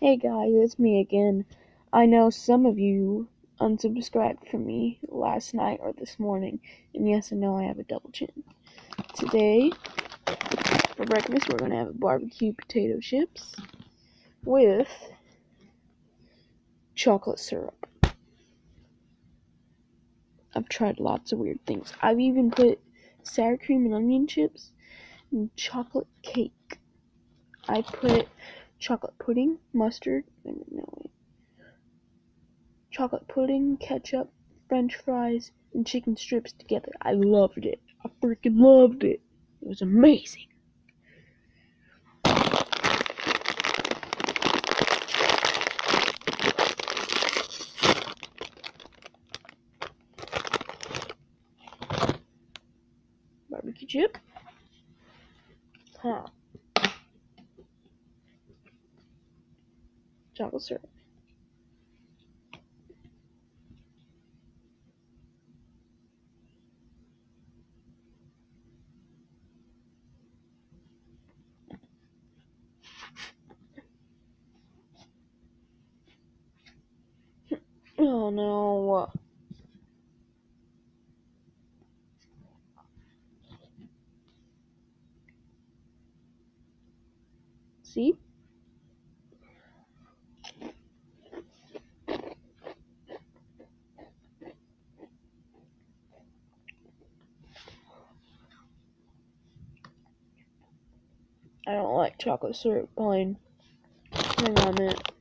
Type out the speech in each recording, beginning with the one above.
Hey guys, it's me again. I know some of you unsubscribed from me last night or this morning, and yes, I know I have a double chin. Today, for breakfast, we're gonna have barbecue potato chips with chocolate syrup. I've tried lots of weird things. I've even put sour cream and onion chips and chocolate cake. I put chocolate pudding, mustard, no, chocolate pudding, ketchup, french fries, and chicken strips together. I loved it. I freaking loved it. It was amazing. Barbecue chip. Huh. Chocolate syrup. Oh no. See? I don't like chocolate syrup plain. Hang on a minute.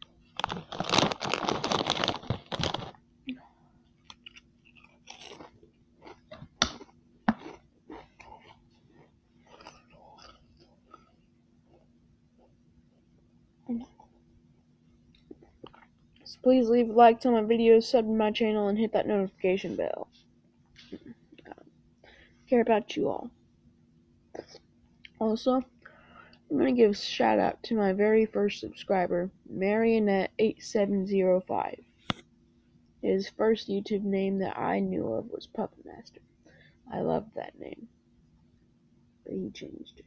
So please leave a like to my videos, sub to my channel, and hit that notification bell. care about you all. Also, I'm gonna give a shout out to my very first subscriber, Marionette8705. His first YouTube name that I knew of was Puppet Master. I loved that name, but he changed it.